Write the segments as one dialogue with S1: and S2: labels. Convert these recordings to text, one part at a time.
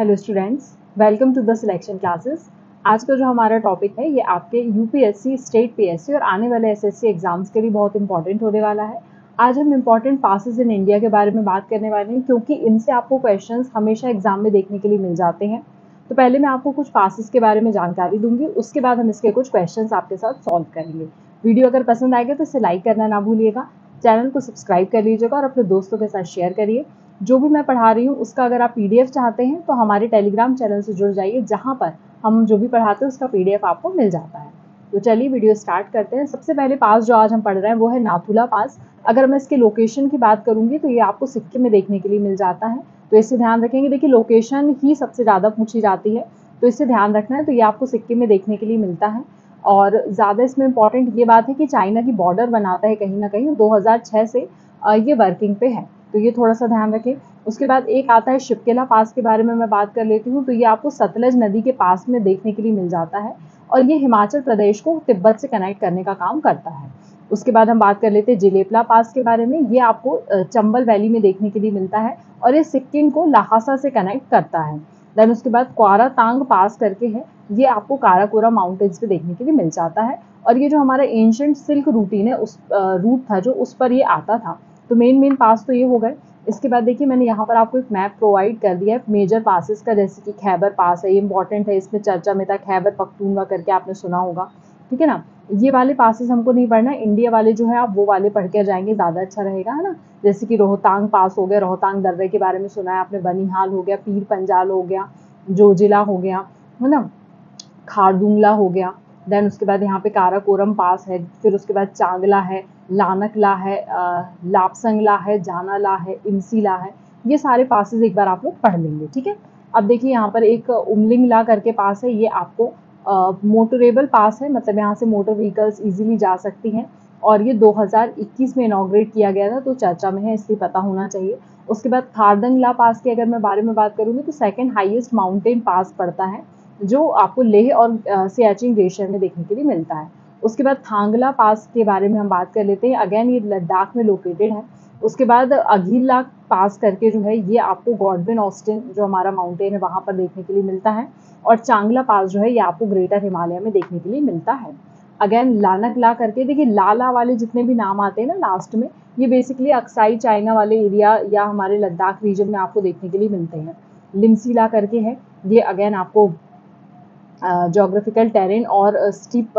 S1: Hello students welcome to the selection classes आज का जो हमारा टॉपिक है, ये आपके यूपीएससी स्टेट पीएससी और आने वाले एसएससी एग्ज़ाम्स के लिए बहुत इंपॉर्टेंट होने वाला है। आज हम इंपॉर्टेंट पासेस इन इंडिया के बारे में बात करने वाले हैं, क्योंकि इनसे आपको क्वेश्चंस हमेशा एग्ज़ाम में देखने के लिए मिल जाते हैं। तो पहले मैं आपको कुछ पासिस के बारे में जानकारी दूँगी, उसके बाद हम इसके कुछ क्वेश्चन आपके साथ सॉल्व करेंगे। वीडियो अगर पसंद आएगा तो इसे लाइक करना ना भूलिएगा चैनल को सब्सक्राइब कर लीजिएगा और अपने दोस्तों के साथ शेयर करिए। जो भी मैं पढ़ा रही हूँ, उसका अगर आप पीडीएफ चाहते हैं तो हमारे टेलीग्राम चैनल से जुड़ जाइए, जहाँ पर हम जो भी पढ़ाते हैं, उसका पीडीएफ आपको मिल जाता है। तो चलिए वीडियो स्टार्ट करते हैं। सबसे पहले पास जो आज हम पढ़ रहे हैं, वो है नाथुला पास। अगर मैं इसके लोकेशन की बात करूँगी तो ये आपको सिक्किम में देखने के लिए मिल जाता है। तो इससे ध्यान रखेंगे। देखिए लोकेशन ही सबसे ज़्यादा पूछी जाती है। तो इससे ध्यान रखना है तो ये आपको सिक्किम में देखने के लिए मिलता है। और ज़्यादा इसमें इंपॉर्टेंट ये बात है कि चाइना की बॉर्डर बनाता है कहीं ना कहीं 2006 से ये वर्किंग पे है। तो ये थोड़ा सा ध्यान रखें। उसके बाद एक आता है शिपकेला पास के बारे में मैं बात कर लेती हूँ। तो ये आपको सतलज नदी के पास में देखने के लिए मिल जाता है और ये हिमाचल प्रदेश को तिब्बत से कनेक्ट करने का काम करता है। उसके बाद हम बात कर लेते हैं जिलेपला पास के बारे में। ये आपको चंबल वैली में देखने के लिए मिलता है और ये सिक्किम को लहासा से कनेक्ट करता है। देन उसके बाद क्वारा तांग पास करके है। ये आपको काराकोरा माउंटेन्स पे देखने के लिए मिल जाता है। और ये जो हमारा एंशंट सिल्क रूटीन है उस रूट था जो उस पर ये आता था। तो मेन मेन पास तो ये हो गए। इसके बाद देखिए, मैंने यहाँ पर आपको एक मैप प्रोवाइड कर दिया है। मेजर पासिस का, जैसे कि खैबर पास है, ये इंपॉर्टेंट है, इसमें चर्चा में था, खैबर, पख्तूनवा करके आपने सुना होगा। ठीक है ना? ये वाले पासिस हमको नहीं पढ़ना इंडिया वाले जो है, आप वो वाले पढ़ के जाएँगे, ज़्यादा अच्छा रहेगा, है ना? जैसे कि रोहतांग पास हो गया, रोहतांग दर्रे के बारे में सुना है आपने, बनिहाल हो गया, पीर पंजाल हो गया जोजिला हो गया, है ना? खारदुंगला हो गया देन उसके बाद यहाँ पे काराकोरम पास है, फिर उसके बाद चांगला है, लानकला है लापसंगला है, जानाला है, इमसीला है, ये सारे पासेस एक बार आप लोग पढ़ लेंगे, ठीक है? अब देखिए यहाँ पर एक उमलिंगला करके पास है, ये आपको मोटरेबल पास है मतलब यहाँ से मोटर व्हीकल्स इजीली जा सकती हैं, और ये 2021 में इनाग्रेट किया गया था तो चर्चा में है, इसलिए पता होना चाहिए। उसके बाद खारदंगला पास की अगर मैं बारे में बात करूँगी तो सेकेंड हाइएस्ट माउंटेन पास पड़ता है। जो आपको लेह और सियाचिन ग्लेशियर में देखने के लिए मिलता है। उसके बाद थांगला पास के बारे में हम बात कर लेते हैं। अगेन, ये लद्दाख में लोकेटेड है। उसके बाद अघीला पास करके जो है, ये आपको गॉडविन ऑस्टिन जो हमारा माउंटेन है, वहाँ पर देखने के लिए मिलता है। और चांगला पास जो है, ये आपको ग्रेटर हिमालय में देखने के लिए मिलता है। अगेन लानक ला करके, देखिए लाला वाले जितने भी नाम आते हैं ना लास्ट में, ये बेसिकली अक्साई चाइना वाले एरिया या हमारे लद्दाख रीजन में आपको देखने के लिए मिलते हैं। लिमसीला करके है। ये अगेन आपको जोग्राफिकल टेरेन और स्टीप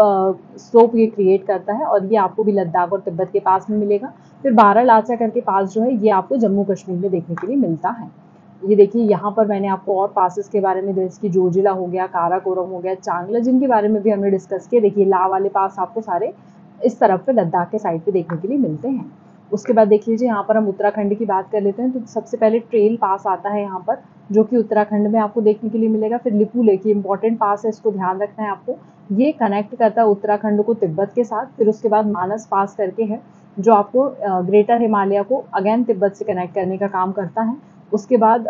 S1: स्लोप ये क्रिएट करता है और ये आपको भी लद्दाख और तिब्बत के पास में मिलेगा। फिर बारह लाचा करके पास जो है, ये आपको जम्मू कश्मीर में देखने के लिए मिलता है। ये देखिए, यहाँ पर मैंने आपको और पासिस के बारे में जैसे कि जोजिला हो गया, काराकोरम हो गया, चांगला जिनके बारे में भी हमने डिस्कस किया। देखिए, ला वाले पास आपको सारे इस तरफ़ पे, लद्दाख के साइड पे देखने के लिए मिलते हैं। उसके बाद देख लीजिए, यहाँ पर हम उत्तराखंड की बात कर लेते हैं तो सबसे पहले ट्रेल पास आता है यहाँ पर, जो कि उत्तराखंड में आपको देखने के लिए मिलेगा, फिर लिपू लेक इंपॉर्टेंट पास है, इसको ध्यान रखना है आपको। ये कनेक्ट करता है उत्तराखंड को तिब्बत के साथ, फिर उसके बाद मानस पास करके है, जो आपको ग्रेटर हिमालय को अगेन तिब्बत से कनेक्ट करने का काम करता है। उसके बाद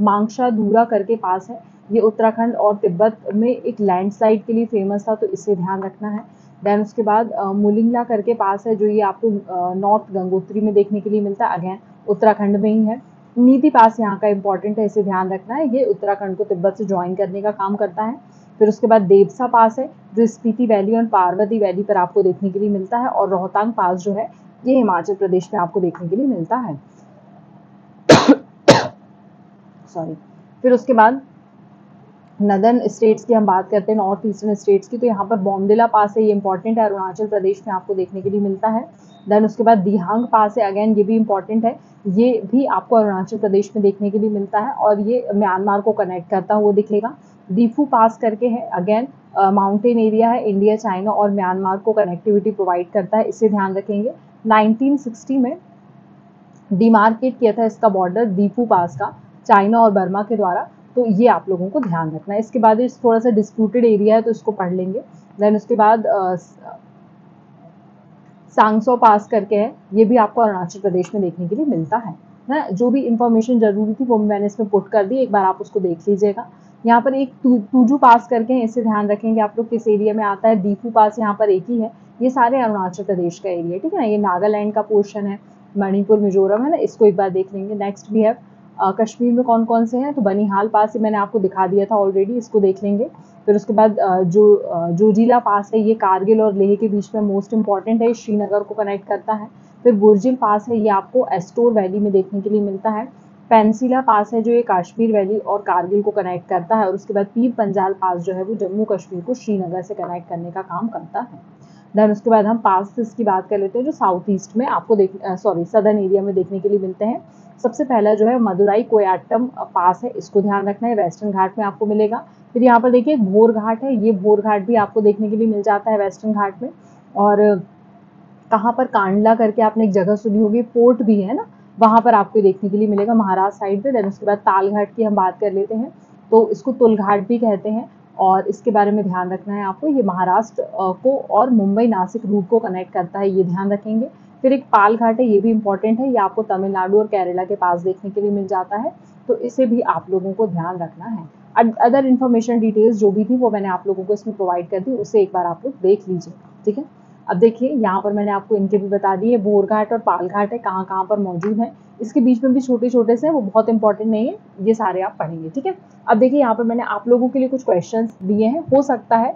S1: मांगशा दूरा करके पास है। ये उत्तराखंड और तिब्बत में एक लैंडस्लाइड के लिए फ़ेमस था तो इसे ध्यान रखना है। देन उसके बाद मुलिंगला करके पास है, जो ये आपको नॉर्थ गंगोत्री में देखने के लिए मिलता है। अगेन उत्तराखंड में ही है। नीति पास यहाँ का इंपॉर्टेंट है, इसे ध्यान रखना है। ये उत्तराखंड को तिब्बत से ज्वाइन करने का काम करता है। फिर उसके बाद देवसा पास है, जो स्पीति वैली और पार्वती वैली पर आपको देखने के लिए मिलता है। और रोहतांग पास जो है, ये हिमाचल प्रदेश में आपको देखने के लिए मिलता है। सॉरी फिर उसके बाद नदर्न स्टेट्स की हम बात करते हैं नॉर्थ ईस्टर्न स्टेट्स की तो यहाँ पर बॉम्दिला पास है, ये इंपॉर्टेंट है अरुणाचल प्रदेश में आपको देखने के लिए मिलता है। देन उसके बाद दिहांग पास है अगेन ये भी इंपॉर्टेंट है, ये भी आपको अरुणाचल प्रदेश में देखने के लिए मिलता है, और ये म्यांमार को कनेक्ट करता हुआ दिखेगा। दीफू पास करके है अगेन माउंटेन एरिया है इंडिया चाइना और म्यांमार को कनेक्टिविटी प्रोवाइड करता है, इसे ध्यान रखेंगे। 1960 में डिमार्केट किया था इसका बॉर्डर दीफू पास का चाइना और बर्मा के द्वारा। तो ये आप लोगों को ध्यान रखना है। इसके बाद ये थोड़ा सा डिस्प्यूटेड एरिया है तो इसको पढ़ लेंगे। देन उसके बाद सांगसो पास करके है, ये भी आपको अरुणाचल प्रदेश में देखने के लिए मिलता है। ना? जो भी इंफॉर्मेशन ज़रूरी थी, वो मैंने इसमें पुट कर दी। एक बार आप उसको देख लीजिएगा। यहाँ पर एक टूजू पास करके है, इसे ध्यान रखेंगे आप लोग, किस एरिया में आता है। दीफू पास यहाँ पर एक ही है। ये सारे अरुणाचल प्रदेश का एरिया ठीक है ना? ये नागालैंड का पोर्शन है, मणिपुर, मिजोरम, है ना? इसको एक बार देख लेंगे। नेक्स्ट भी है कश्मीर में कौन कौन से हैं? तो बनिहाल पास ही मैंने आपको दिखा दिया था ऑलरेडी इसको देख लेंगे। फिर उसके बाद जो जोजिला पास है ये, कारगिल और लेह के बीच में मोस्ट इंपॉर्टेंट है, श्रीनगर को कनेक्ट करता है। फिर बुर्जिल पास है ये आपको एस्टोर वैली में देखने के लिए मिलता है। पेंसिला पास है जो ये कश्मीर वैली और कारगिल को कनेक्ट करता है और उसके बाद पीर पंजाल पास जो है वो जम्मू कश्मीर को श्रीनगर से कनेक्ट करने का काम करता है। देन उसके बाद हम पास की बात कर लेते हैं जो साउथ ईस्ट में आपको देख सॉरी सदर्न एरिया में देखने के लिए मिलते हैं। सबसे पहला जो है मदुराई कोयाटम पास है, इसको ध्यान रखना है, वेस्टर्न घाट में आपको मिलेगा। फिर यहाँ पर देखिए भोर घाट है, ये भोर घाट भी आपको देखने के लिए मिल जाता है वेस्टर्न घाट में। और कहाँ पर कांडला करके आपने एक जगह सुनी होगी, पोर्ट भी है ना, वहाँ पर आपको देखने के लिए मिलेगा महाराष्ट्र साइड पे। देन उसके बाद ताल घाट की हम बात कर लेते हैं। तो इसको तुल घाट भी कहते हैं। और इसके बारे में ध्यान रखना है आपको, ये महाराष्ट्र को और मुंबई नासिक रूट को कनेक्ट करता है, ये ध्यान रखेंगे। फिर एक पाल घाट है, ये भी इंपॉर्टेंट है, ये आपको तमिलनाडु और केरला के पास देखने के लिए मिल जाता है। तो इसे भी आप लोगों को ध्यान रखना है। अदर इन्फॉर्मेशन डिटेल्स जो भी थी, वो मैंने आप लोगों को इसमें प्रोवाइड कर दी, उसे एक बार आप लोग देख लीजिए, ठीक है? अब देखिए, यहाँ पर मैंने आपको इनके भी बता दिए, बोर घाट और पाल घाट है, कहाँ कहाँ पर मौजूद है। इसके बीच में भी छोटे छोटे से, वो बहुत इंपॉर्टेंट नहीं है, ये सारे आप पढ़ेंगे, ठीक है? अब देखिए, यहाँ पर मैंने आप लोगों के लिए कुछ क्वेश्चन दिए हैं, हो सकता है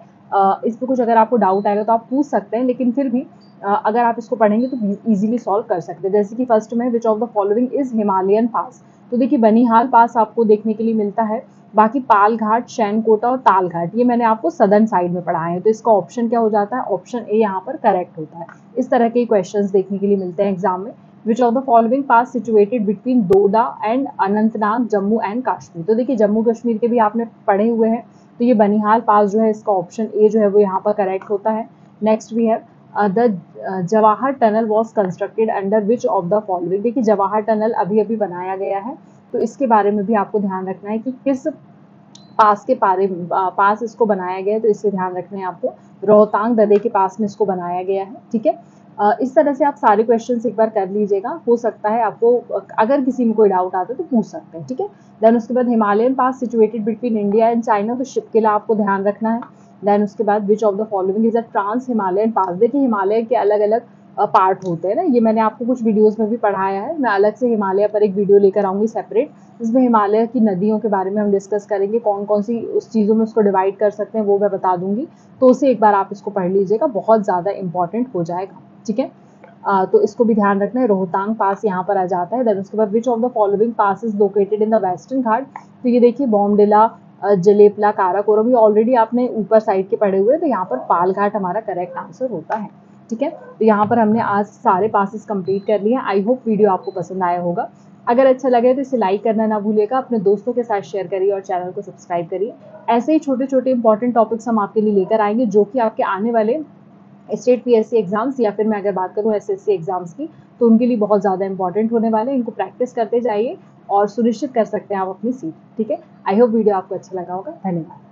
S1: इस पर कुछ अगर आपको डाउट आएगा तो आप पूछ सकते हैं, लेकिन फिर भी अगर आप इसको पढ़ेंगे तो इजीली सॉल्व कर सकते हैं। जैसे कि फ़र्स्ट में which of the following is Himalayan pass तो देखिए, बनिहाल पास आपको देखने के लिए मिलता है। बाकी पाल घाट शैनकोटा और ताल घाट ये मैंने आपको सदर्न साइड में पढ़ाए हैं। तो इसका ऑप्शन क्या हो जाता है? ऑप्शन ए यहाँ पर करेक्ट होता है। इस तरह के क्वेश्चन देखने के लिए मिलते हैं एग्ज़ाम में। Which of the following pass situated between Doda and Anantnag Jammu and Kashmir तो देखिए जम्मू कश्मीर के भी आपने पढ़े हुए हैं। तो ये बनिहाल पास जो है, इसका ऑप्शन ए जो है, वो यहाँ पर करेक्ट होता है। नेक्स्ट वी है the Jawahar tunnel was constructed under which of the following देखिए, जवाहर टनल अभी अभी बनाया गया है तो इसके बारे में भी आपको ध्यान रखना है कि किस पास के पारे पास इसको बनाया गया है तो इससे ध्यान रखना है आपको। रोहतांग दरे के पास में इसको बनाया गया है, ठीक है? इस तरह से आप सारे क्वेश्चन एक बार कर लीजिएगा। हो सकता है आपको, अगर किसी में कोई डाउट आता है तो पूछ सकते हैं, ठीक है? देन उसके बाद Himalayan pass situated between India and China तो शिप के लिए आपको ध्यान रखना है। देन उसके बाद which of the following is a trans Himalayan pass देखिए, हिमालय के अलग अलग पार्ट होते हैं ना। ये मैंने आपको कुछ वीडियोस में भी पढ़ाया है। मैं अलग से हिमालय पर एक वीडियो लेकर आऊँगी सेपरेट जिसमें हिमालय की नदियों के बारे में हम डिस्कस करेंगे। कौन कौन सी उस चीज़ों में उसको डिवाइड कर सकते हैं, वो मैं बता दूँगी। तो उसे एक बार आप इसको पढ़ लीजिएगा। बहुत ज़्यादा इंपॉर्टेंट हो जाएगा। ठीक है? तो इसको भी ध्यान रखना है। रोहतांग पास यहाँ पर आ जाता है। देन उसके बाद which of the following pass is located in the western ghat तो ये देखिए बॉम्बडिला जलेपला काराकोरम ये ऑलरेडी आपने ऊपर साइड के पढ़े हुए तो यहाँ पर पाल घाट हमारा करेक्ट आंसर होता है। ठीक है? तो यहाँ पर हमने आज सारे पासिस कंप्लीट कर लिए आई होप वीडियो आपको पसंद आया होगा। अगर अच्छा लगे तो इसे लाइक करना ना भूलिएगा। अपने दोस्तों के साथ शेयर करिए और चैनल को सब्सक्राइब करिए। ऐसे ही छोटे छोटे इंपॉर्टेंट टॉपिक्स हम आपके लिए लेकर आएँगे, जो कि आपके आने वाले स्टेट पीएससी एग्ज़ाम्स या फिर मैं अगर बात करूँ एसएससी एग्ज़ाम्स की तो उनके लिए बहुत ज़्यादा इंपॉर्टेंट होने वाले हैं। इनको प्रैक्टिस करते जाइए और सुनिश्चित कर सकते हैं आप अपनी सीट ठीक है? आई होप वीडियो आपको अच्छा लगा होगा। धन्यवाद।